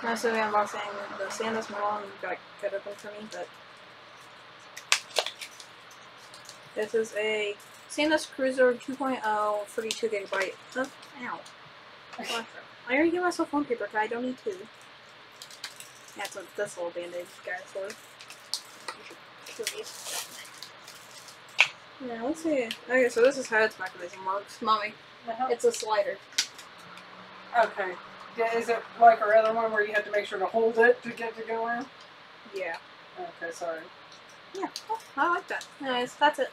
To be unboxing the SanDisk Malone got got open for me, but this is a SanDisk Cruzer 2.0 32 gigabyte. Oh, ow. I already gave myself one paper cut, I don't need two. That's what this little bandage guy's for. Yeah, let's see. Okay, so this is how its mechanism works. Mommy, it's a slider. Okay. Yeah, is it like our other one where you have to make sure to hold it to get to go in? Yeah. Okay, sorry. Yeah, oh, I like that. Anyways, that's it.